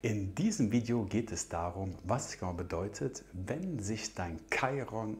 In diesem Video geht es darum, was es genau bedeutet, wenn sich dein Chiron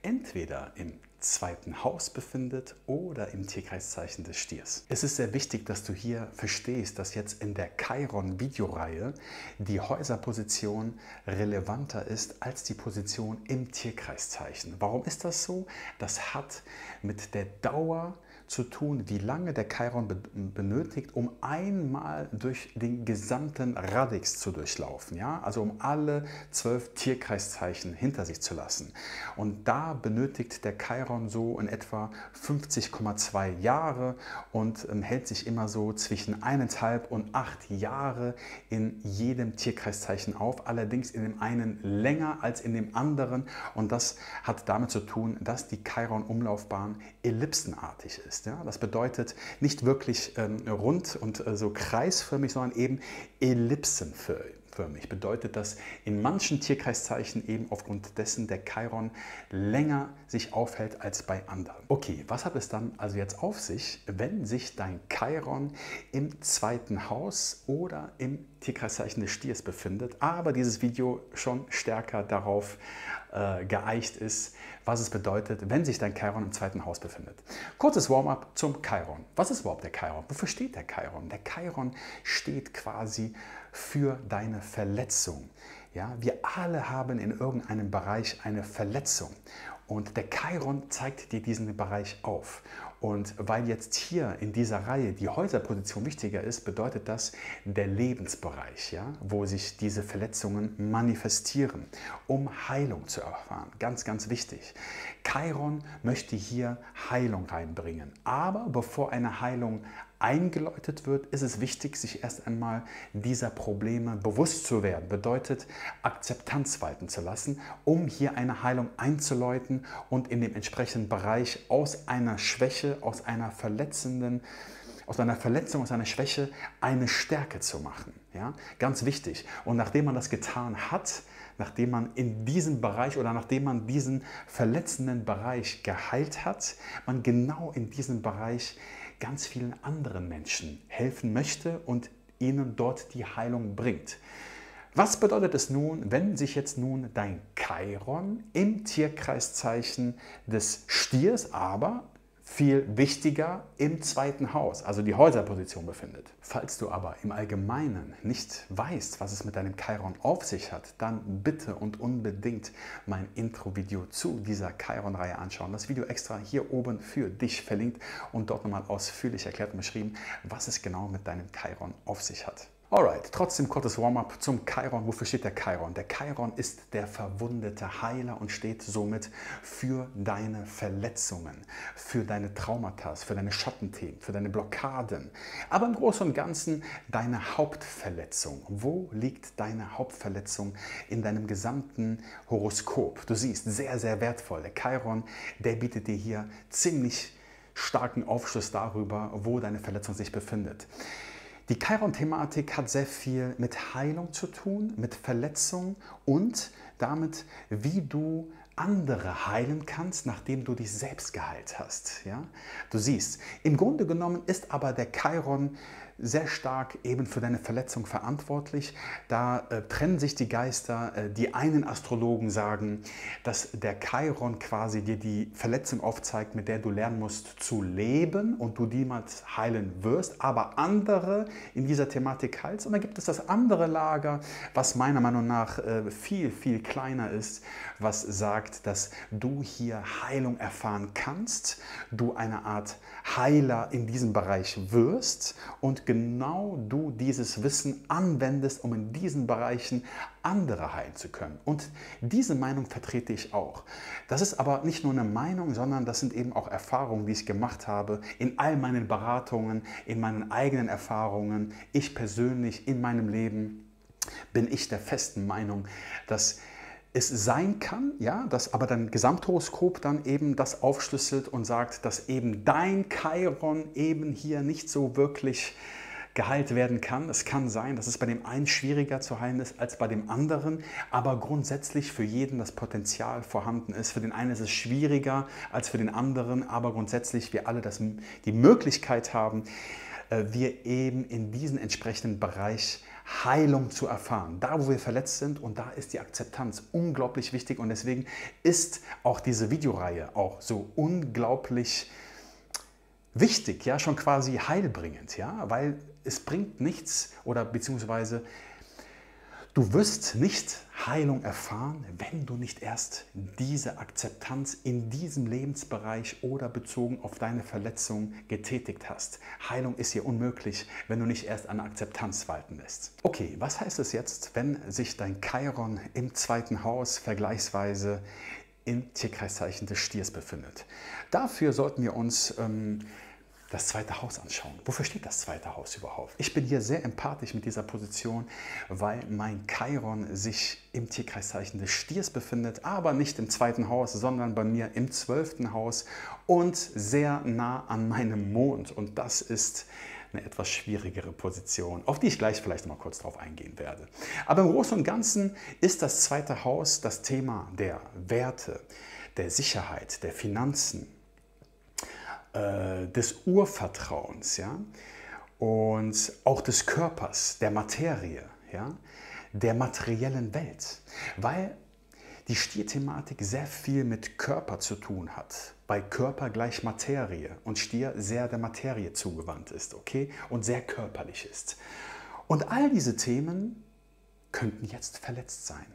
entweder im zweiten Haus befindet oder im Tierkreiszeichen des Stiers. Es ist sehr wichtig, dass du hier verstehst, dass jetzt in der Chiron-Videoreihe die Häuserposition relevanter ist als die Position im Tierkreiszeichen. Warum ist das so? Das hat mit der Dauer zu tun, wie lange der Chiron benötigt, um einmal durch den gesamten Radix zu durchlaufen. Ja? Also um alle zwölf Tierkreiszeichen hinter sich zu lassen. Und da benötigt der Chiron so in etwa 50,2 Jahre und ähm, hält sich immer so zwischen eineinhalb und acht Jahre in jedem Tierkreiszeichen auf. Allerdings in dem einen länger als in dem anderen. Und das hat damit zu tun, dass die Chiron-Umlaufbahn ellipsenartig ist. Ja? Das bedeutet nicht wirklich ähm, rund und äh, so kreisförmig, sondern eben ellipsenförmig förmig. Bedeutet das in manchen Tierkreiszeichen eben aufgrund dessen der Chiron länger sich aufhält als bei anderen. Okay, was hat es dann also jetzt auf sich, wenn sich dein Chiron im zweiten Haus oder im Tierkreiszeichen des Stiers befindet, aber dieses Video schon stärker darauf äh, geeicht ist, was es bedeutet, wenn sich dein Chiron im zweiten Haus befindet. Kurzes Warm-up zum Chiron. Was ist überhaupt der Chiron? Wofür steht der Chiron? Der Chiron steht quasi für deine Verletzung. Ja, wir alle haben in irgendeinem Bereich eine Verletzung und der Chiron zeigt dir diesen Bereich auf. Und weil jetzt hier in dieser Reihe die Häuserposition wichtiger ist, bedeutet das der Lebensbereich, ja, wo sich diese Verletzungen manifestieren, um Heilung zu erfahren. Ganz, ganz wichtig. Chiron möchte hier Heilung reinbringen. Aber bevor eine Heilung eingeläutet wird, ist es wichtig, sich erst einmal dieser Probleme bewusst zu werden. Bedeutet, Akzeptanz walten zu lassen, um hier eine Heilung einzuläuten und in dem entsprechenden Bereich aus einer Schwäche, aus einer verletzenden aus einer Verletzung, aus einer Schwäche eine Stärke zu machen. Ja? Ganz wichtig. Und nachdem man das getan hat, nachdem man in diesem Bereich oder nachdem man diesen verletzenden Bereich geheilt hat, man genau in diesem Bereich ganz vielen anderen Menschen helfen möchte und ihnen dort die Heilung bringt. Was bedeutet es nun, wenn sich jetzt nun dein Chiron im Tierkreiszeichen des Stiers, aber viel wichtiger im zweiten Haus, also die Häuserposition befindet. Falls du aber im Allgemeinen nicht weißt, was es mit deinem Chiron auf sich hat, dann bitte und unbedingt mein Intro-Video zu dieser Chiron-Reihe anschauen. Das Video extra hier oben für dich verlinkt und dort nochmal ausführlich erklärt und beschrieben, was es genau mit deinem Chiron auf sich hat. Alright, trotzdem kurzes Warm-up zum Chiron. Wofür steht der Chiron? Der Chiron ist der verwundete Heiler und steht somit für deine Verletzungen, für deine Traumata, für deine Schattenthemen, für deine Blockaden. Aber im Großen und Ganzen deine Hauptverletzung. Wo liegt deine Hauptverletzung in deinem gesamten Horoskop? Du siehst, sehr, sehr wertvoll. Der Chiron, der bietet dir hier ziemlich starken Aufschluss darüber, wo deine Verletzung sich befindet. Die Chiron-Thematik hat sehr viel mit Heilung zu tun, mit Verletzung und damit, wie du andere heilen kannst, nachdem du dich selbst geheilt hast. Ja? Du siehst, im Grunde genommen ist aber der Chiron sehr stark eben für deine Verletzung verantwortlich. Da äh, trennen sich die Geister. Äh, die einen Astrologen sagen, dass der Chiron quasi dir die Verletzung aufzeigt, mit der du lernen musst zu leben und du niemals heilen wirst, aber andere in dieser Thematik heilst. Und dann gibt es das andere Lager, was meiner Meinung nach äh, viel, viel kleiner ist, was sagt, dass du hier Heilung erfahren kannst, du eine Art Heiler in diesem Bereich wirst und genau du dieses Wissen anwendest, um in diesen Bereichen andere heilen zu können. Und diese Meinung vertrete ich auch. Das ist aber nicht nur eine Meinung, sondern das sind eben auch Erfahrungen, die ich gemacht habe in all meinen Beratungen, in meinen eigenen Erfahrungen. Ich persönlich in meinem Leben bin ich der festen Meinung, dass es sein kann, ja, dass aber dein Gesamthoroskop dann eben das aufschlüsselt und sagt, dass eben dein Chiron eben hier nicht so wirklich geheilt werden kann. Es kann sein, dass es bei dem einen schwieriger zu heilen ist als bei dem anderen, aber grundsätzlich für jeden das Potenzial vorhanden ist. Für den einen ist es schwieriger als für den anderen, aber grundsätzlich wir alle das, die Möglichkeit haben, äh, wir eben in diesen entsprechenden Bereich Heilung zu erfahren. Da, wo wir verletzt sind und da ist die Akzeptanz unglaublich wichtig und deswegen ist auch diese Videoreihe auch so unglaublich wichtig, ja, schon quasi heilbringend, ja, weil es bringt nichts oder beziehungsweise Du wirst nicht Heilung erfahren, wenn du nicht erst diese Akzeptanz in diesem Lebensbereich oder bezogen auf deine Verletzung getätigt hast. Heilung ist hier unmöglich, wenn du nicht erst eine Akzeptanz walten lässt. Okay, was heißt es jetzt, wenn sich dein Chiron im zweiten Haus vergleichsweise im Tierkreiszeichen des Stiers befindet? Dafür sollten wir uns ähm, das zweite Haus anschauen. Wofür steht das zweite Haus überhaupt? Ich bin hier sehr empathisch mit dieser Position, weil mein Chiron sich im Tierkreiszeichen des Stiers befindet, aber nicht im zweiten Haus, sondern bei mir im zwölften Haus und sehr nah an meinem Mond. Und das ist eine etwas schwierigere Position, auf die ich gleich vielleicht mal kurz drauf eingehen werde. Aber im Großen und Ganzen ist das zweite Haus das Thema der Werte, der Sicherheit, der Finanzen, äh, des Urvertrauens ja? und auch des Körpers, der Materie, ja? der materiellen Welt, weil die Stierthematik sehr viel mit Körper zu tun hat. Bei Körper gleich Materie und Stier sehr der Materie zugewandt ist, okay? Und sehr körperlich ist. Und all diese Themen könnten jetzt verletzt sein.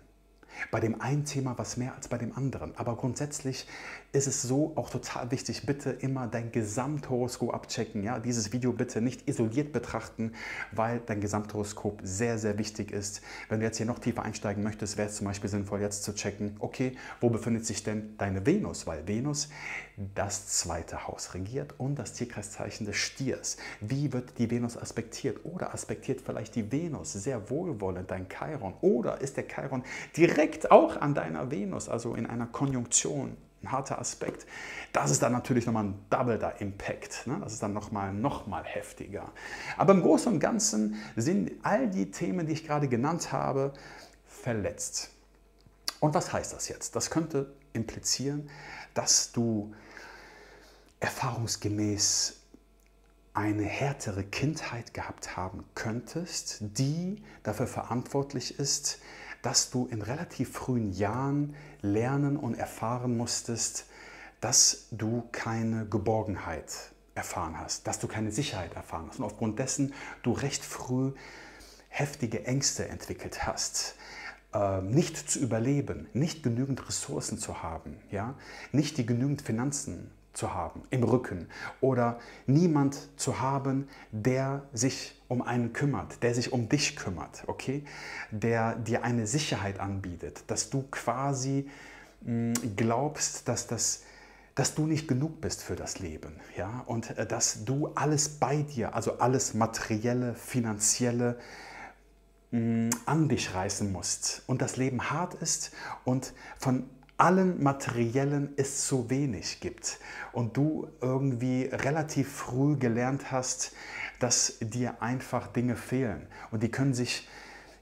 Bei dem einen Thema was mehr als bei dem anderen. Aber grundsätzlich ist es so auch total wichtig, bitte immer dein Gesamthoroskop abchecken. Ja? Dieses Video bitte nicht isoliert betrachten, weil dein Gesamthoroskop sehr, sehr wichtig ist. Wenn du jetzt hier noch tiefer einsteigen möchtest, wäre es zum Beispiel sinnvoll, jetzt zu checken, okay, wo befindet sich denn deine Venus? Weil Venus das zweite Haus regiert und das Tierkreiszeichen des Stiers. Wie wird die Venus aspektiert? Oder aspektiert vielleicht die Venus sehr wohlwollend dein Chiron? Oder ist der Chiron direkt auch an deiner Venus, also in einer Konjunktion? Ein harter Aspekt. Das ist dann natürlich nochmal ein doubler Impact. Ne? Das ist dann nochmal noch mal heftiger. Aber im Großen und Ganzen sind all die Themen, die ich gerade genannt habe, verletzt. Und was heißt das jetzt? Das könnte implizieren, dass du erfahrungsgemäß eine härtere Kindheit gehabt haben könntest, die dafür verantwortlich ist, dass du in relativ frühen Jahren lernen und erfahren musstest, dass du keine Geborgenheit erfahren hast, dass du keine Sicherheit erfahren hast und aufgrund dessen du recht früh heftige Ängste entwickelt hast, ähm, nicht zu überleben, nicht genügend Ressourcen zu haben, ja? nicht die genügend Finanzen zu haben im Rücken. Oder niemand zu haben, der sich um einen kümmert, der sich um dich kümmert, okay? Der dir eine Sicherheit anbietet, dass du quasi hm, glaubst, dass das dass du nicht genug bist für das Leben, ja, und äh, dass du alles bei dir, also alles materielle, finanzielle, mh, hm, an dich reißen musst. Und das Leben hart ist und von allen Materiellen es zu wenig gibt und du irgendwie relativ früh gelernt hast, dass dir einfach Dinge fehlen und die können sich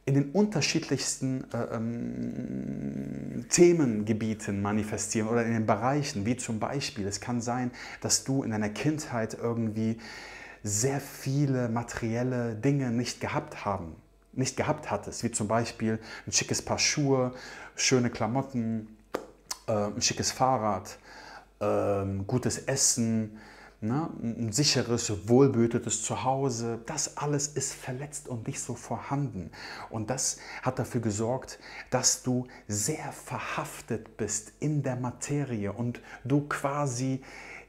in den unterschiedlichsten äh, ähm, Themengebieten manifestieren oder in den Bereichen, wie zum Beispiel, es kann sein, dass du in deiner Kindheit irgendwie sehr viele materielle Dinge nicht gehabt haben, nicht gehabt hattest, wie zum Beispiel ein schickes Paar Schuhe, schöne Klamotten, äh, ein schickes Fahrrad, äh, gutes Essen, ne, ein sicheres, wohlbehütetes Zuhause. Das alles ist verletzt und nicht so vorhanden. Und das hat dafür gesorgt, dass du sehr verhaftet bist in der Materie und du quasi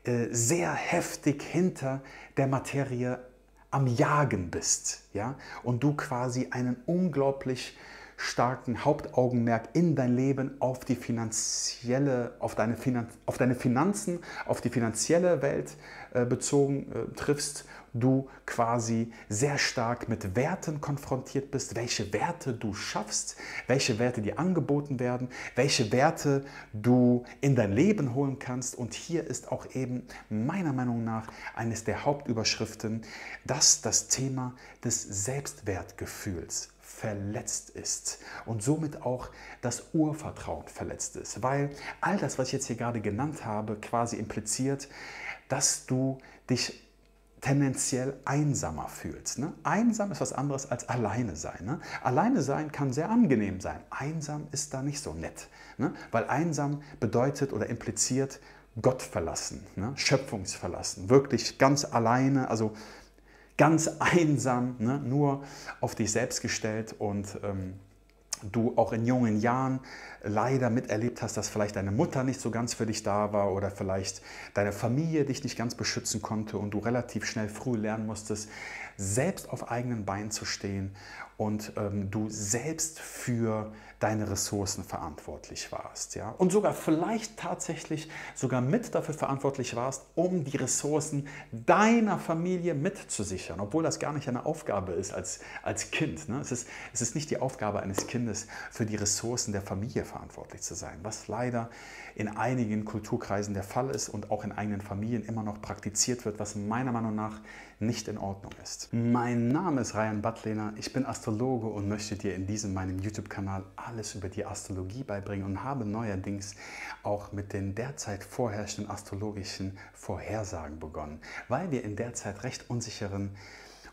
äh, sehr heftig hinter der Materie am Jagen bist, ja, und du quasi einen unglaublich starken Hauptaugenmerk in dein Leben auf die finanzielle, auf deine, Finan auf deine Finanzen, auf die finanzielle Welt äh, bezogen äh, triffst, du quasi sehr stark mit Werten konfrontiert bist, welche Werte du schaffst, welche Werte dir angeboten werden, welche Werte du in dein Leben holen kannst. Und hier ist auch eben meiner Meinung nach eines der Hauptüberschriften, dass das Thema des Selbstwertgefühls verletzt ist und somit auch das Urvertrauen verletzt ist, weil all das, was ich jetzt hier gerade genannt habe, quasi impliziert, dass du dich tendenziell einsamer fühlst. Ne? Einsam ist was anderes als alleine sein. Ne? Alleine sein kann sehr angenehm sein. Einsam ist da nicht so nett. Ne? Weil einsam bedeutet oder impliziert Gott verlassen, ne? Schöpfungsverlassen. Wirklich ganz alleine, also ganz einsam, ne? nur auf dich selbst gestellt und ähm, du auch in jungen Jahren leider miterlebt hast, dass vielleicht deine Mutter nicht so ganz für dich da war oder vielleicht deine Familie dich nicht ganz beschützen konnte und du relativ schnell früh lernen musstest, selbst auf eigenen Beinen zu stehen und ähm, du selbst für deine Ressourcen verantwortlich warst. Ja? Und sogar vielleicht tatsächlich sogar mit dafür verantwortlich warst, um die Ressourcen deiner Familie mitzusichern, obwohl das gar nicht eine Aufgabe ist als, als Kind. Ne? Es, ist, es ist nicht die Aufgabe eines Kindes, für die Ressourcen der Familie verantwortlich zu sein, was leider in einigen Kulturkreisen der Fall ist und auch in eigenen Familien immer noch praktiziert wird, was meiner Meinung nach nicht in Ordnung ist. Mein Name ist Ryan Butlehner, ich bin Astrologe und möchte dir in diesem meinem YouTube-Kanal alles über die Astrologie beibringen und habe neuerdings auch mit den derzeit vorherrschenden astrologischen Vorhersagen begonnen, weil wir in derzeit recht unsicheren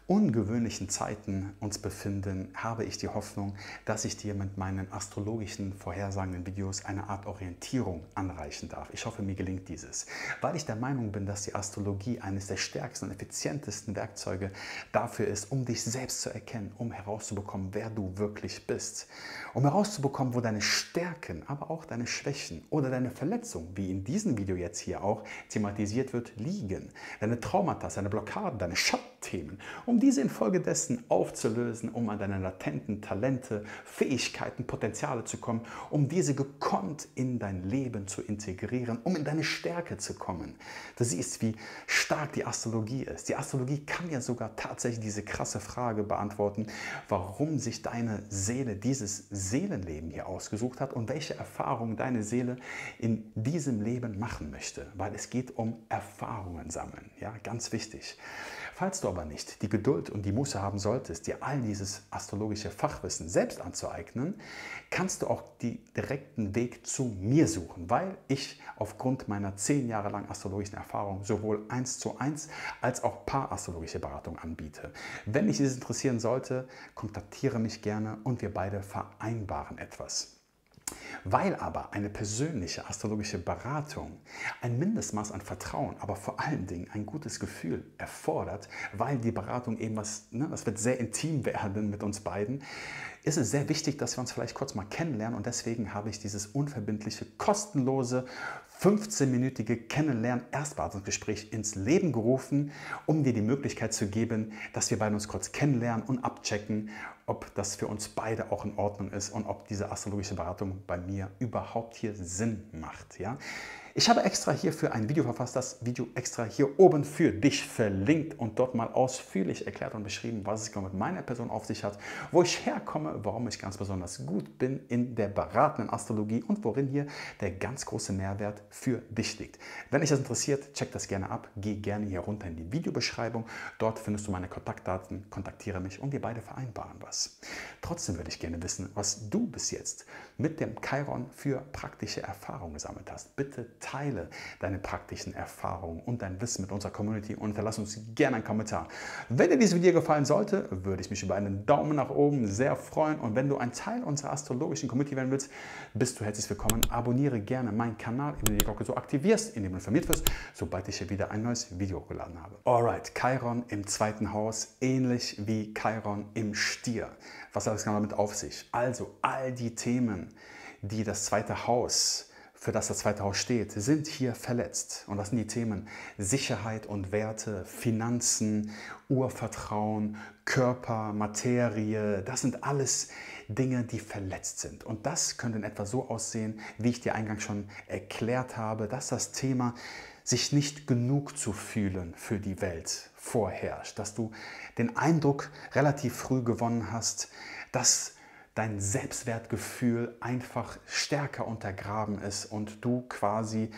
ungewöhnlichen Zeiten uns befinden, habe ich die Hoffnung, dass ich dir mit meinen astrologischen vorhersagenden Videos eine Art Orientierung anreichen darf. Ich hoffe, mir gelingt dieses, weil ich der Meinung bin, dass die Astrologie eines der stärksten und effizientesten Werkzeuge dafür ist, um dich selbst zu erkennen, um herauszubekommen, wer du wirklich bist, um herauszubekommen, wo deine Stärken, aber auch deine Schwächen oder deine Verletzungen, wie in diesem Video jetzt hier auch thematisiert wird, liegen. Deine Traumata, deine Blockaden, deine Schattenthemen, um um diese infolgedessen aufzulösen, um an deine latenten Talente, Fähigkeiten, Potenziale zu kommen, um diese gekonnt in dein Leben zu integrieren, um in deine Stärke zu kommen. Du siehst, wie stark die Astrologie ist. Die Astrologie kann ja sogar tatsächlich diese krasse Frage beantworten, warum sich deine Seele dieses Seelenleben hier ausgesucht hat und welche Erfahrungen deine Seele in diesem Leben machen möchte, weil es geht um Erfahrungen sammeln. Ja, ganz wichtig. Falls du aber nicht die Geduld und die Muße haben solltest, dir all dieses astrologische Fachwissen selbst anzueignen, kannst du auch den direkten Weg zu mir suchen, weil ich aufgrund meiner zehn Jahre lang astrologischen Erfahrung sowohl eins zu eins als auch paar-astrologische Beratung anbiete. Wenn dich dieses interessieren sollte, kontaktiere mich gerne und wir beide vereinbaren etwas. Weil aber eine persönliche astrologische Beratung ein Mindestmaß an Vertrauen, aber vor allen Dingen ein gutes Gefühl erfordert, weil die Beratung eben was, ne, das wird sehr intim werden mit uns beiden, ist es sehr wichtig, dass wir uns vielleicht kurz mal kennenlernen und deswegen habe ich dieses unverbindliche, kostenlose 15-minütige Kennenlernen-Erstberatungsgespräch ins Leben gerufen, um dir die Möglichkeit zu geben, dass wir beide uns kurz kennenlernen und abchecken, ob das für uns beide auch in Ordnung ist und ob diese astrologische Beratung bei mir überhaupt hier Sinn macht. Ja? Ich habe extra hierfür ein Video verfasst, das Video extra hier oben für dich verlinkt und dort mal ausführlich erklärt und beschrieben, was es genau mit meiner Person auf sich hat, wo ich herkomme, warum ich ganz besonders gut bin in der beratenden Astrologie und worin hier der ganz große Mehrwert für dich liegt. Wenn dich das interessiert, check das gerne ab, geh gerne hier runter in die Videobeschreibung. Dort findest du meine Kontaktdaten, kontaktiere mich und wir beide vereinbaren was. Trotzdem würde ich gerne wissen, was du bis jetzt mit dem Chiron für praktische Erfahrungen gesammelt hast. Bitte teile deine praktischen Erfahrungen und dein Wissen mit unserer Community und hinterlasse uns gerne einen Kommentar. Wenn dir dieses Video gefallen sollte, würde ich mich über einen Daumen nach oben sehr freuen. Und wenn du ein Teil unserer astrologischen Community werden willst, bist du herzlich willkommen. Abonniere gerne meinen Kanal, indem du die Glocke so aktivierst, indem du informiert wirst, sobald ich hier wieder ein neues Video hochgeladen habe. Alright, Chiron im zweiten Haus, ähnlich wie Chiron im Stier. Was hat das genau damit auf sich? Also all die Themen, die das zweite Haus für das das zweite Haus steht, sind hier verletzt. Und das sind die Themen Sicherheit und Werte, Finanzen, Urvertrauen, Körper, Materie. Das sind alles Dinge, die verletzt sind. Und das könnte in etwa so aussehen, wie ich dir eingangs schon erklärt habe, dass das Thema sich nicht genug zu fühlen für die Welt vorherrscht. Dass du den Eindruck relativ früh gewonnen hast, dass dein Selbstwertgefühl einfach stärker untergraben ist und du quasi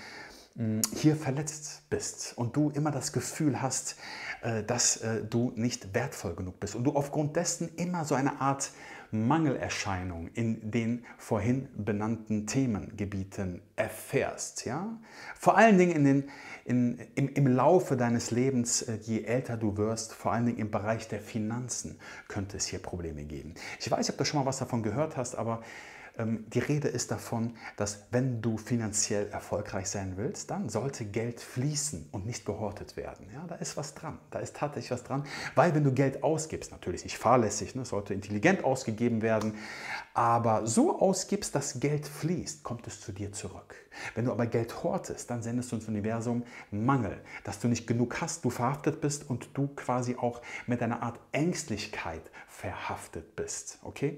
hm, hier verletzt bist und du immer das Gefühl hast, äh, dass äh, du nicht wertvoll genug bist und du aufgrund dessen immer so eine Art Mangelerscheinungen in den vorhin benannten Themengebieten erfährst. Ja? Vor allen Dingen in den, in, im, im Laufe deines Lebens, äh, je älter du wirst, vor allen Dingen im Bereich der Finanzen, könnte es hier Probleme geben. Ich weiß ob du schon mal was davon gehört hast, aber die Rede ist davon, dass wenn du finanziell erfolgreich sein willst, dann sollte Geld fließen und nicht gehortet werden. Ja, da ist was dran. Da ist tatsächlich was dran. Weil wenn du Geld ausgibst, natürlich nicht fahrlässig, ne, sollte intelligent ausgegeben werden, aber so ausgibst, dass Geld fließt, kommt es zu dir zurück. Wenn du aber Geld hortest, dann sendest du ins Universum Mangel, dass du nicht genug hast, du verhaftet bist und du quasi auch mit einer Art Ängstlichkeit verhaftet bist. Okay?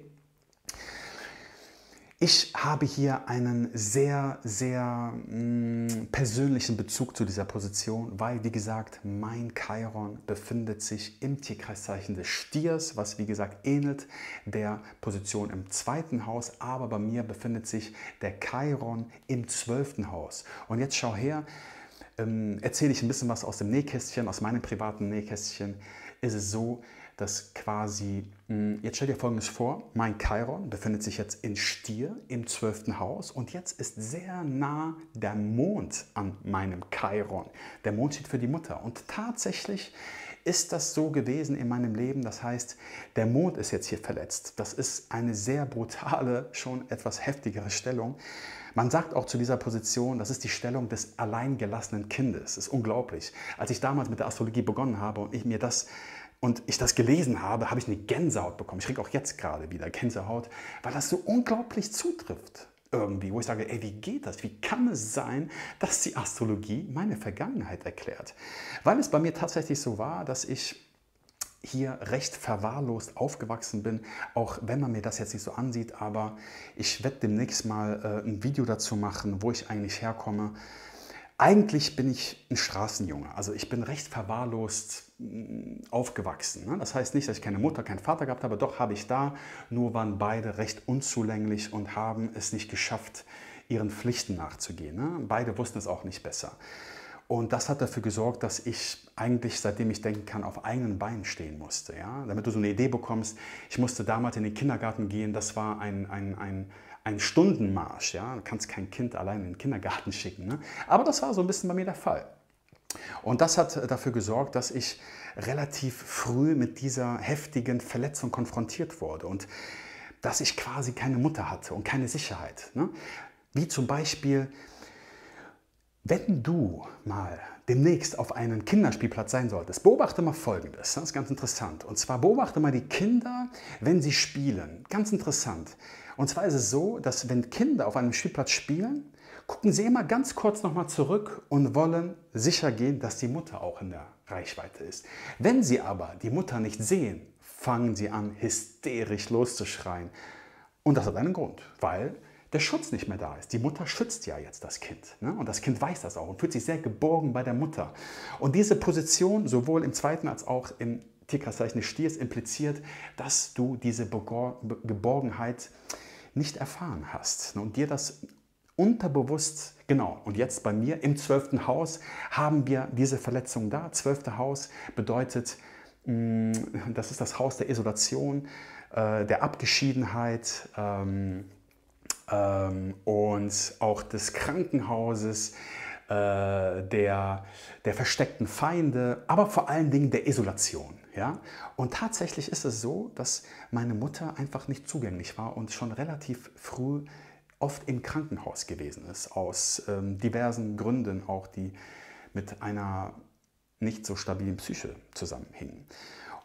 Ich habe hier einen sehr, sehr mh, mm, persönlichen Bezug zu dieser Position, weil, wie gesagt, mein Chiron befindet sich im Tierkreiszeichen des Stiers, was, wie gesagt, ähnelt der Position im zweiten Haus, aber bei mir befindet sich der Chiron im zwölften Haus. Und jetzt schau her, ähm, erzähle ich ein bisschen was aus dem Nähkästchen, aus meinem privaten Nähkästchen. Ist es so, dass quasi, hm, jetzt stell dir folgendes vor, mein Chiron befindet sich jetzt in Stier im zwölften Haus und jetzt ist sehr nah der Mond an meinem Chiron. Der Mond steht für die Mutter und tatsächlich ist das so gewesen in meinem Leben. Das heißt, der Mond ist jetzt hier verletzt. Das ist eine sehr brutale, schon etwas heftigere Stellung. Man sagt auch zu dieser Position, das ist die Stellung des alleingelassenen Kindes. Das ist unglaublich. Als ich damals mit der Astrologie begonnen habe und ich mir das und ich das gelesen habe, habe ich eine Gänsehaut bekommen. Ich kriege auch jetzt gerade wieder Gänsehaut, weil das so unglaublich zutrifft irgendwie, wo ich sage, ey, wie geht das? Wie kann es sein, dass die Astrologie meine Vergangenheit erklärt? Weil es bei mir tatsächlich so war, dass ich hier recht verwahrlost aufgewachsen bin, auch wenn man mir das jetzt nicht so ansieht, aber ich werde demnächst mal äh, ein Video dazu machen, wo ich eigentlich herkomme. Eigentlich bin ich ein Straßenjunge, also ich bin recht verwahrlost mm, aufgewachsen. Ne? Das heißt nicht, dass ich keine Mutter, keinen Vater gehabt habe, doch habe ich da, nur waren beide recht unzulänglich und haben es nicht geschafft, ihren Pflichten nachzugehen. Ne? Beide wussten es auch nicht besser. Und das hat dafür gesorgt, dass ich eigentlich, seitdem ich denken kann, auf eigenen Beinen stehen musste. Ja? Damit du so eine Idee bekommst, ich musste damals in den Kindergarten gehen, das war ein, ein, ein ein Stundenmarsch. Ja? Du kannst kein Kind allein in den Kindergarten schicken. Ne? Aber das war so ein bisschen bei mir der Fall. Und das hat dafür gesorgt, dass ich relativ früh mit dieser heftigen Verletzung konfrontiert wurde und dass ich quasi keine Mutter hatte und keine Sicherheit. Ne? Wie zum Beispiel, wenn du mal demnächst auf einem Kinderspielplatz sein solltest, beobachte mal Folgendes, das ist ganz interessant. Und zwar beobachte mal die Kinder, wenn sie spielen. Ganz interessant. Und zwar ist es so, dass wenn Kinder auf einem Spielplatz spielen, gucken sie immer ganz kurz nochmal zurück und wollen sicher gehen, dass die Mutter auch in der Reichweite ist. Wenn sie aber die Mutter nicht sehen, fangen sie an, hysterisch loszuschreien. Und das hat einen Grund, weil der Schutz nicht mehr da ist. Die Mutter schützt ja jetzt das Kind. Ne? Und das Kind weiß das auch und fühlt sich sehr geborgen bei der Mutter. Und diese Position, sowohl im zweiten als auch im Tierkreiszeichen des Stiers, impliziert, dass du diese Geborgenheit nicht erfahren hast und dir das unterbewusst, genau, und jetzt bei mir im zwölften Haus haben wir diese Verletzung da. Zwölfte Haus bedeutet, mm, das ist das Haus der Isolation, äh, der Abgeschiedenheit ähm, ähm, und auch des Krankenhauses, äh, der, der versteckten Feinde, aber vor allen Dingen der Isolation. Ja? Und tatsächlich ist es so, dass meine Mutter einfach nicht zugänglich war und schon relativ früh oft im Krankenhaus gewesen ist, aus ähm, diversen Gründen auch, die mit einer nicht so stabilen Psyche zusammenhingen.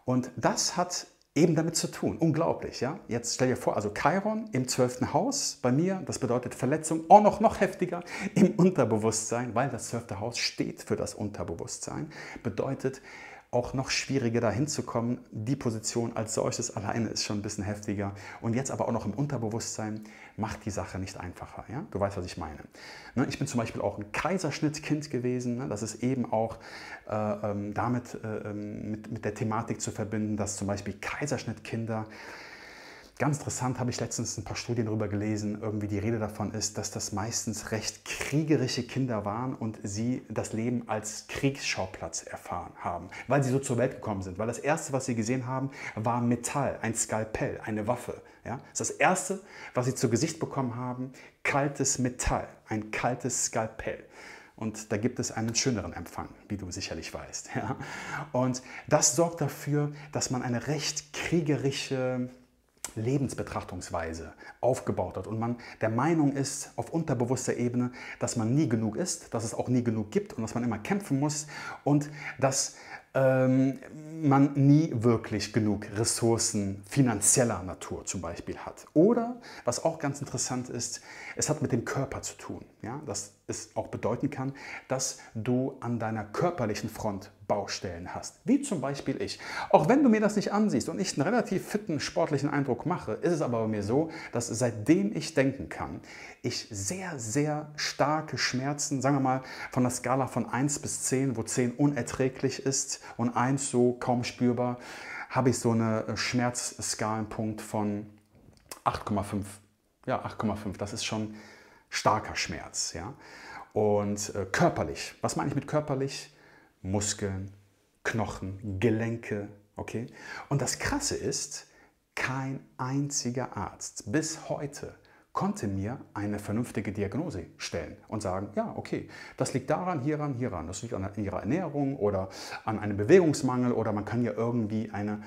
Und das hat eben damit zu tun. Unglaublich, ja? Jetzt stell dir vor, also Chiron im zwölften Haus bei mir, das bedeutet Verletzung, auch noch, noch heftiger im Unterbewusstsein, weil das zwölfte Haus steht für das Unterbewusstsein, bedeutet auch noch schwieriger dahin zu kommen. Die Position als solches alleine ist schon ein bisschen heftiger. Und jetzt aber auch noch im Unterbewusstsein macht die Sache nicht einfacher. Ja? Du weißt, was ich meine. Ne? Ich bin zum Beispiel auch ein Kaiserschnittkind gewesen. Ne? Das ist eben auch äh, ähm, damit äh, ähm, mit, mit der Thematik zu verbinden, dass zum Beispiel Kaiserschnittkinder Ganz interessant habe ich letztens ein paar Studien darüber gelesen. Irgendwie die Rede davon ist, dass das meistens recht kriegerische Kinder waren und sie das Leben als Kriegsschauplatz erfahren haben, weil sie so zur Welt gekommen sind. Weil das Erste, was sie gesehen haben, war Metall, ein Skalpell, eine Waffe. Ja? Das das Erste, was sie zu Gesicht bekommen haben, kaltes Metall, ein kaltes Skalpell. Und da gibt es einen schöneren Empfang, wie du sicherlich weißt. Ja? Und das sorgt dafür, dass man eine recht kriegerische Lebensbetrachtungsweise aufgebaut hat und man der Meinung ist auf unterbewusster Ebene, dass man nie genug ist, dass es auch nie genug gibt und dass man immer kämpfen muss und dass ähm, man nie wirklich genug Ressourcen finanzieller Natur zum Beispiel hat. Oder, was auch ganz interessant ist, es hat mit dem Körper zu tun. Ja? Dass es auch bedeuten kann, dass du an deiner körperlichen Front Baustellen hast, wie zum Beispiel ich. Auch wenn du mir das nicht ansiehst und ich einen relativ fitten sportlichen Eindruck mache, ist es aber bei mir so, dass seitdem ich denken kann, ich sehr, sehr starke Schmerzen, sagen wir mal von der Skala von 1 bis 10, wo 10 unerträglich ist und 1 so kaum spürbar, habe ich so einen Schmerzskalenpunkt von 8,5. Ja, 8,5. Das ist schon starker Schmerz. Ja? Und äh, körperlich, was meine ich mit körperlich? Muskeln, Knochen, Gelenke. Okay? Und das Krasse ist, kein einziger Arzt bis heute konnte mir eine vernünftige Diagnose stellen und sagen, ja, okay, das liegt daran, hieran, hieran, das liegt an ihrer Ernährung oder an einem Bewegungsmangel oder man kann ja irgendwie eine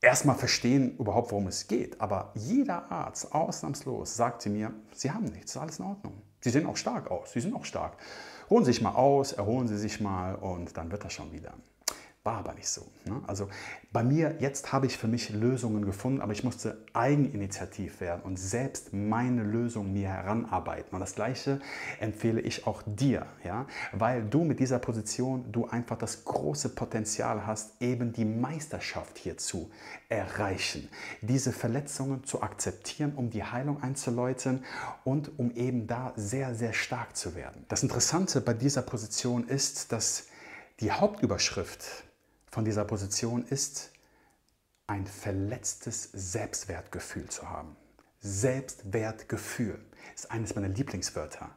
erstmal verstehen überhaupt, worum es geht. Aber jeder Arzt, ausnahmslos, sagte mir, Sie haben nichts, alles in Ordnung. Sie sehen auch stark aus, Sie sind auch stark. Ruhen Sie sich mal aus, erholen Sie sich mal und dann wird das schon wieder. War aber nicht so. Ne? Also bei mir, jetzt habe ich für mich Lösungen gefunden, aber ich musste eigeninitiativ werden und selbst meine Lösung mir heranarbeiten. Und das Gleiche empfehle ich auch dir, ja? weil du mit dieser Position, du einfach das große Potenzial hast, eben die Meisterschaft hier zu erreichen. Diese Verletzungen zu akzeptieren, um die Heilung einzuläuten und um eben da sehr, sehr stark zu werden. Das Interessante bei dieser Position ist, dass die Hauptüberschrift von dieser Position ist, ein verletztes Selbstwertgefühl zu haben. Selbstwertgefühl ist eines meiner Lieblingswörter.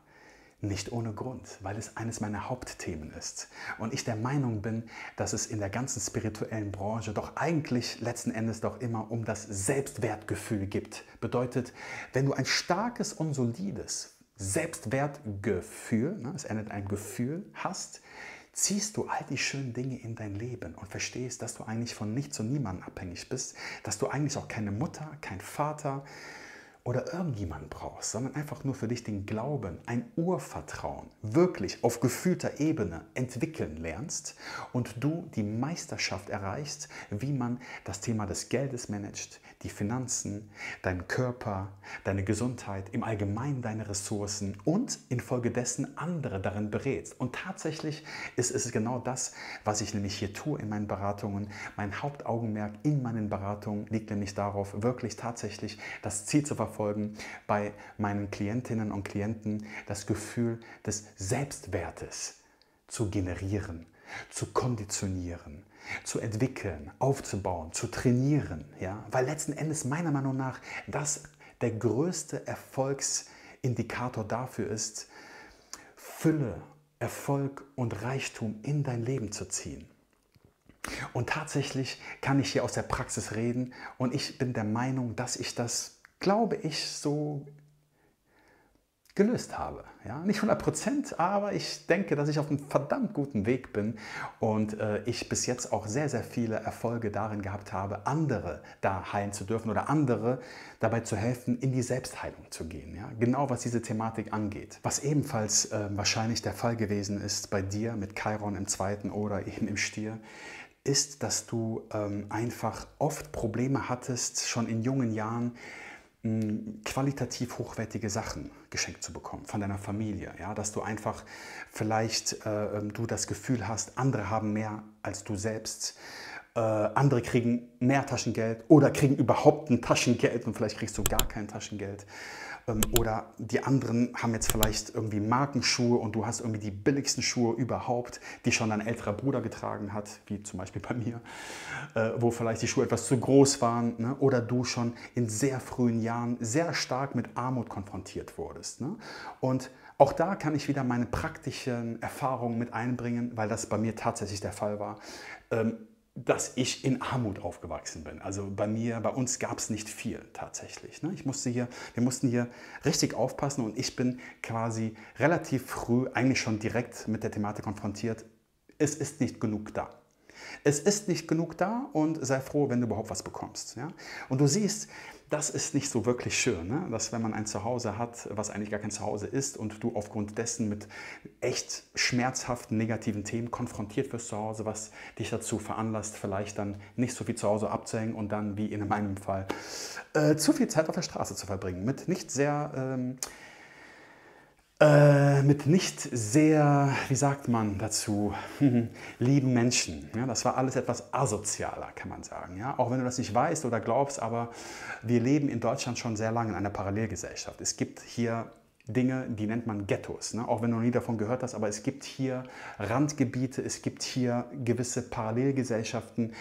Nicht ohne Grund, weil es eines meiner Hauptthemen ist. Und ich der Meinung bin, dass es in der ganzen spirituellen Branche doch eigentlich letzten Endes doch immer um das Selbstwertgefühl gibt. Bedeutet, wenn du ein starkes und solides Selbstwertgefühl, ne, es endet ein Gefühl, hast, ziehst du all die schönen Dinge in dein Leben und verstehst, dass du eigentlich von nichts und niemandem abhängig bist, dass du eigentlich auch keine Mutter, kein Vater, oder irgendjemanden brauchst, sondern einfach nur für dich den Glauben, ein Urvertrauen wirklich auf gefühlter Ebene entwickeln lernst und du die Meisterschaft erreichst, wie man das Thema des Geldes managt, die Finanzen, deinen Körper, deine Gesundheit, im Allgemeinen deine Ressourcen und infolgedessen andere darin berätst. Und tatsächlich ist es genau das, was ich nämlich hier tue in meinen Beratungen. Mein Hauptaugenmerk in meinen Beratungen liegt nämlich darauf, wirklich tatsächlich das Ziel zu verfolgen, bei meinen Klientinnen und Klienten, das Gefühl des Selbstwertes zu generieren, zu konditionieren, zu entwickeln, aufzubauen, zu trainieren. Ja? Weil letzten Endes meiner Meinung nach das der größte Erfolgsindikator dafür ist, Fülle, Erfolg und Reichtum in dein Leben zu ziehen. Und tatsächlich kann ich hier aus der Praxis reden und ich bin der Meinung, dass ich das glaube ich, so gelöst habe. Ja, nicht 100 Prozent, aber ich denke, dass ich auf einem verdammt guten Weg bin und äh, ich bis jetzt auch sehr, sehr viele Erfolge darin gehabt habe, andere da heilen zu dürfen oder andere dabei zu helfen, in die Selbstheilung zu gehen. Ja? Genau was diese Thematik angeht. Was ebenfalls äh, wahrscheinlich der Fall gewesen ist bei dir mit Chiron im zweiten oder eben im Stier, ist, dass du ähm, einfach oft Probleme hattest, schon in jungen Jahren, qualitativ hochwertige Sachen geschenkt zu bekommen von deiner Familie. Ja? Dass du einfach vielleicht äh, ähm, du das Gefühl hast, andere haben mehr als du selbst äh, andere kriegen mehr Taschengeld oder kriegen überhaupt ein Taschengeld und vielleicht kriegst du gar kein Taschengeld. Ähm, oder die anderen haben jetzt vielleicht irgendwie Markenschuhe und du hast irgendwie die billigsten Schuhe überhaupt, die schon dein älterer Bruder getragen hat, wie zum Beispiel bei mir, äh, wo vielleicht die Schuhe etwas zu groß waren ne? oder du schon in sehr frühen Jahren sehr stark mit Armut konfrontiert wurdest. Ne? Und auch da kann ich wieder meine praktischen Erfahrungen mit einbringen, weil das bei mir tatsächlich der Fall war. Ähm, dass ich in Armut aufgewachsen bin. Also bei mir, bei uns gab es nicht viel tatsächlich. Ne? Ich musste hier, wir mussten hier richtig aufpassen und ich bin quasi relativ früh eigentlich schon direkt mit der Thematik konfrontiert. Es ist nicht genug da. Es ist nicht genug da und sei froh, wenn du überhaupt was bekommst. Ja? Und du siehst, das ist nicht so wirklich schön, ne? dass wenn man ein Zuhause hat, was eigentlich gar kein Zuhause ist und du aufgrund dessen mit echt schmerzhaften negativen Themen konfrontiert wirst zu Hause, was dich dazu veranlasst, vielleicht dann nicht so viel zu Hause abzuhängen und dann, wie in meinem Fall, äh, zu viel Zeit auf der Straße zu verbringen mit nicht sehr... Ähm, äh, mit nicht sehr, wie sagt man dazu, lieben Menschen. Ja, das war alles etwas asozialer, kann man sagen. Ja? Auch wenn du das nicht weißt oder glaubst, aber wir leben in Deutschland schon sehr lange in einer Parallelgesellschaft. Es gibt hier Dinge, die nennt man Ghettos, ne? auch wenn du noch nie davon gehört hast, aber es gibt hier Randgebiete, es gibt hier gewisse Parallelgesellschaften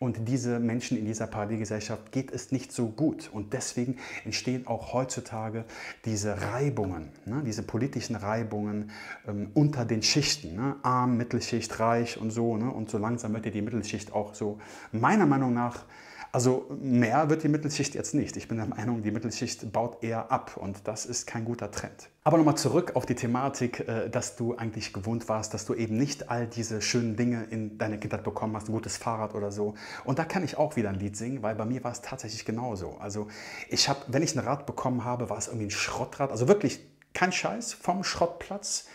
und diese Menschen in dieser Parallelgesellschaft geht es nicht so gut und deswegen entstehen auch heutzutage diese Reibungen, ne? diese politischen Reibungen ähm, unter den Schichten, ne? arm, Mittelschicht, reich und so ne? und so langsam wird ja die Mittelschicht auch so meiner Meinung nach also mehr wird die Mittelschicht jetzt nicht. Ich bin der Meinung, die Mittelschicht baut eher ab und das ist kein guter Trend. Aber nochmal zurück auf die Thematik, äh, dass du eigentlich gewohnt warst, dass du eben nicht all diese schönen Dinge in deiner Kindheit bekommen hast, ein gutes Fahrrad oder so. Und da kann ich auch wieder ein Lied singen, weil bei mir war es tatsächlich genauso. Also ich habe, wenn ich ein Rad bekommen habe, war es irgendwie ein Schrottrad, also wirklich kein Scheiß, vom Schrottplatz,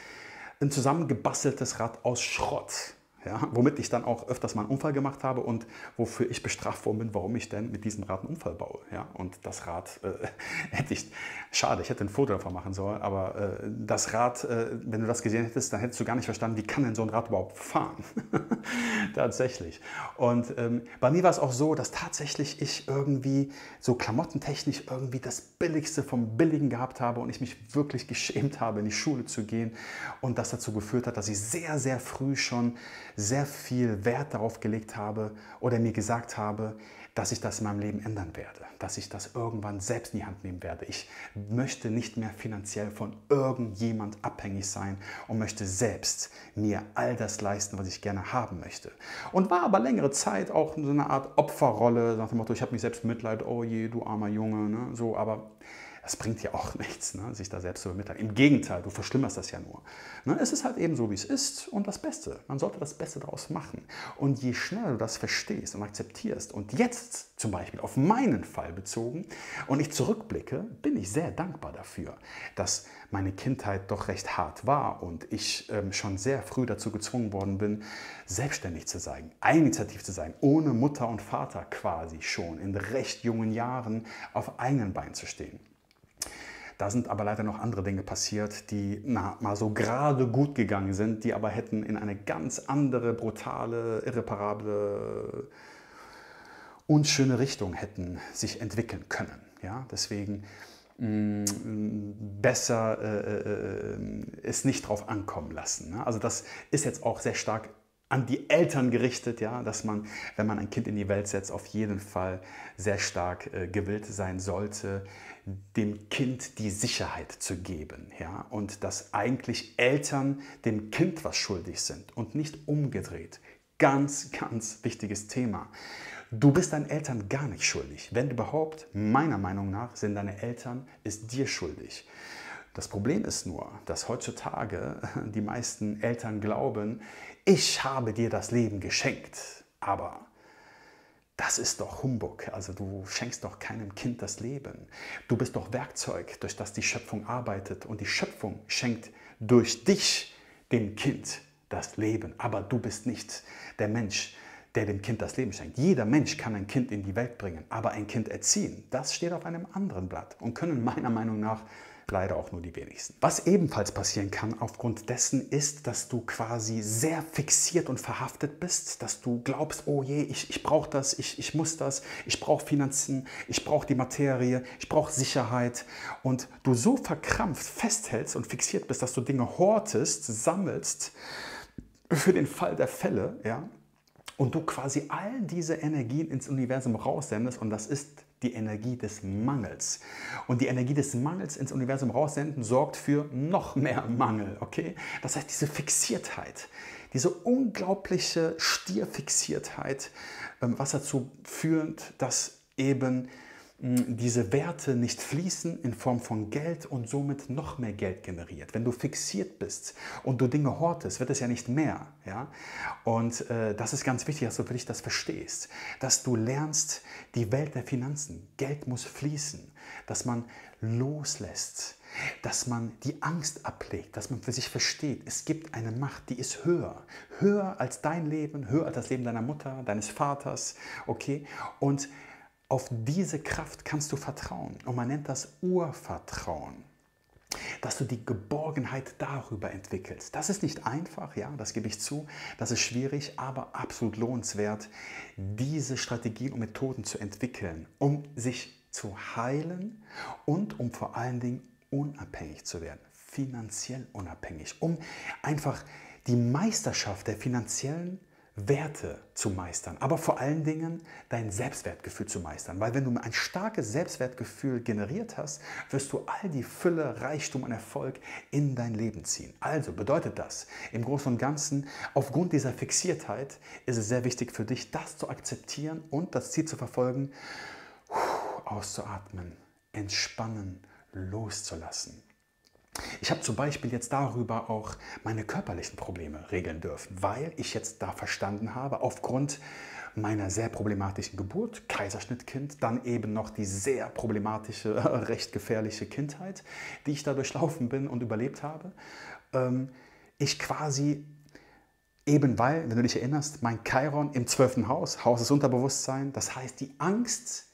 ein zusammengebasteltes Rad aus Schrott ja, womit ich dann auch öfters mal einen Unfall gemacht habe und wofür ich bestraft worden bin, warum ich denn mit diesem Rad einen Unfall baue. Ja, und das Rad äh, hätte ich, schade, ich hätte ein Foto davon machen sollen, aber äh, das Rad, äh, wenn du das gesehen hättest, dann hättest du gar nicht verstanden, wie kann denn so ein Rad überhaupt fahren. tatsächlich. Und ähm, bei mir war es auch so, dass tatsächlich ich irgendwie so klamottentechnisch irgendwie das Billigste vom Billigen gehabt habe und ich mich wirklich geschämt habe, in die Schule zu gehen und das dazu geführt hat, dass ich sehr, sehr früh schon sehr viel Wert darauf gelegt habe oder mir gesagt habe, dass ich das in meinem Leben ändern werde, dass ich das irgendwann selbst in die Hand nehmen werde. Ich möchte nicht mehr finanziell von irgendjemand abhängig sein und möchte selbst mir all das leisten, was ich gerne haben möchte. Und war aber längere Zeit auch in so einer Art Opferrolle, nach dem Motto, ich habe mich selbst Mitleid, oh je, du armer Junge, ne? so, aber das bringt ja auch nichts, ne, sich da selbst zu übermitteln. Im Gegenteil, du verschlimmerst das ja nur. Ne, es ist halt eben so, wie es ist und das Beste. Man sollte das Beste daraus machen. Und je schneller du das verstehst und akzeptierst und jetzt zum Beispiel auf meinen Fall bezogen und ich zurückblicke, bin ich sehr dankbar dafür, dass meine Kindheit doch recht hart war und ich ähm, schon sehr früh dazu gezwungen worden bin, selbstständig zu sein, eigeninitiativ zu sein, ohne Mutter und Vater quasi schon in recht jungen Jahren auf eigenen Beinen zu stehen. Da sind aber leider noch andere Dinge passiert, die na, mal so gerade gut gegangen sind, die aber hätten in eine ganz andere, brutale, irreparable, unschöne Richtung hätten sich entwickeln können. Ja? Deswegen mh, mm, besser äh, äh, äh, es nicht drauf ankommen lassen. Ne? Also das ist jetzt auch sehr stark an die Eltern gerichtet, ja, dass man, wenn man ein Kind in die Welt setzt, auf jeden Fall sehr stark äh, gewillt sein sollte, dem Kind die Sicherheit zu geben, ja, und dass eigentlich Eltern dem Kind was schuldig sind und nicht umgedreht. Ganz, ganz wichtiges Thema. Du bist deinen Eltern gar nicht schuldig. Wenn überhaupt, meiner Meinung nach, sind deine Eltern es dir schuldig. Das Problem ist nur, dass heutzutage die meisten Eltern glauben, ich habe dir das Leben geschenkt, aber das ist doch Humbug. Also du schenkst doch keinem Kind das Leben. Du bist doch Werkzeug, durch das die Schöpfung arbeitet und die Schöpfung schenkt durch dich dem Kind das Leben. Aber du bist nicht der Mensch, der dem Kind das Leben schenkt. Jeder Mensch kann ein Kind in die Welt bringen, aber ein Kind erziehen, das steht auf einem anderen Blatt und können meiner Meinung nach leider auch nur die wenigsten. Was ebenfalls passieren kann aufgrund dessen ist, dass du quasi sehr fixiert und verhaftet bist, dass du glaubst, oh je, ich, ich brauche das, ich, ich muss das, ich brauche Finanzen, ich brauche die Materie, ich brauche Sicherheit und du so verkrampft festhältst und fixiert bist, dass du Dinge hortest, sammelst für den Fall der Fälle, ja, und du quasi all diese Energien ins Universum raussendest und das ist die Energie des Mangels. Und die Energie des Mangels ins Universum raussenden sorgt für noch mehr Mangel, okay? Das heißt, diese Fixiertheit, diese unglaubliche Stierfixiertheit, ähm, was dazu führt, dass eben diese Werte nicht fließen in Form von Geld und somit noch mehr Geld generiert. Wenn du fixiert bist und du Dinge hortest, wird es ja nicht mehr. Ja? Und äh, das ist ganz wichtig, dass du für dich das verstehst, dass du lernst die Welt der Finanzen. Geld muss fließen, dass man loslässt, dass man die Angst ablegt, dass man für sich versteht, es gibt eine Macht, die ist höher, höher als dein Leben, höher als das Leben deiner Mutter, deines Vaters, okay? Und auf diese Kraft kannst du vertrauen. Und man nennt das Urvertrauen. Dass du die Geborgenheit darüber entwickelst. Das ist nicht einfach, ja, das gebe ich zu. Das ist schwierig, aber absolut lohnenswert, diese Strategien und Methoden zu entwickeln, um sich zu heilen und um vor allen Dingen unabhängig zu werden, finanziell unabhängig, um einfach die Meisterschaft der finanziellen Werte zu meistern, aber vor allen Dingen dein Selbstwertgefühl zu meistern. Weil wenn du ein starkes Selbstwertgefühl generiert hast, wirst du all die Fülle, Reichtum und Erfolg in dein Leben ziehen. Also bedeutet das im Großen und Ganzen, aufgrund dieser Fixiertheit ist es sehr wichtig für dich, das zu akzeptieren und das Ziel zu verfolgen, auszuatmen, entspannen, loszulassen. Ich habe zum Beispiel jetzt darüber auch meine körperlichen Probleme regeln dürfen, weil ich jetzt da verstanden habe, aufgrund meiner sehr problematischen Geburt, Kaiserschnittkind, dann eben noch die sehr problematische, recht gefährliche Kindheit, die ich da durchlaufen bin und überlebt habe, ähm, ich quasi eben weil, wenn du dich erinnerst, mein Chiron im zwölften Haus, Haus des Unterbewusstseins, das heißt die Angst,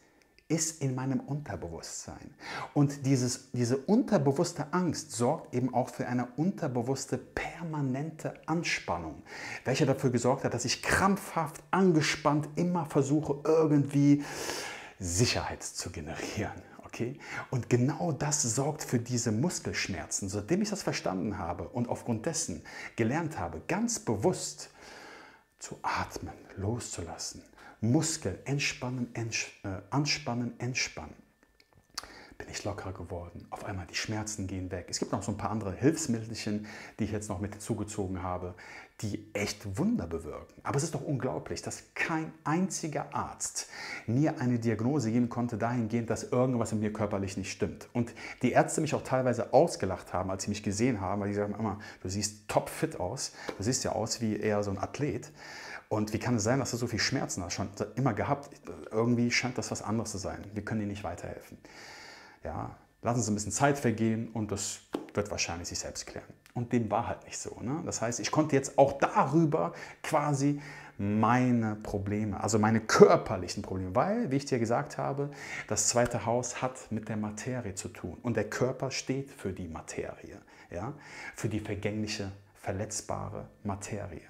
ist in meinem Unterbewusstsein. Und dieses, diese unterbewusste Angst sorgt eben auch für eine unterbewusste permanente Anspannung, welche dafür gesorgt hat, dass ich krampfhaft, angespannt immer versuche, irgendwie Sicherheit zu generieren. Okay? Und genau das sorgt für diese Muskelschmerzen. Seitdem ich das verstanden habe und aufgrund dessen gelernt habe, ganz bewusst zu atmen, loszulassen, Muskeln entspannen, ents äh, anspannen, entspannen. Bin ich lockerer geworden. Auf einmal die Schmerzen gehen weg. Es gibt noch so ein paar andere Hilfsmittelchen, die ich jetzt noch mit zugezogen habe, die echt Wunder bewirken. Aber es ist doch unglaublich, dass kein einziger Arzt mir eine Diagnose geben konnte dahingehend, dass irgendwas in mir körperlich nicht stimmt. Und die Ärzte mich auch teilweise ausgelacht haben, als sie mich gesehen haben, weil die sagen immer, du siehst topfit aus, du siehst ja aus wie eher so ein Athlet. Und wie kann es sein, dass du so viel Schmerzen hast? Schon immer gehabt. Irgendwie scheint das was anderes zu sein. Wir können dir nicht weiterhelfen. Ja, lassen Sie ein bisschen Zeit vergehen und das wird wahrscheinlich sich selbst klären. Und dem war halt nicht so. Ne? Das heißt, ich konnte jetzt auch darüber quasi meine Probleme, also meine körperlichen Probleme, weil, wie ich dir gesagt habe, das zweite Haus hat mit der Materie zu tun und der Körper steht für die Materie, ja? für die vergängliche, verletzbare Materie.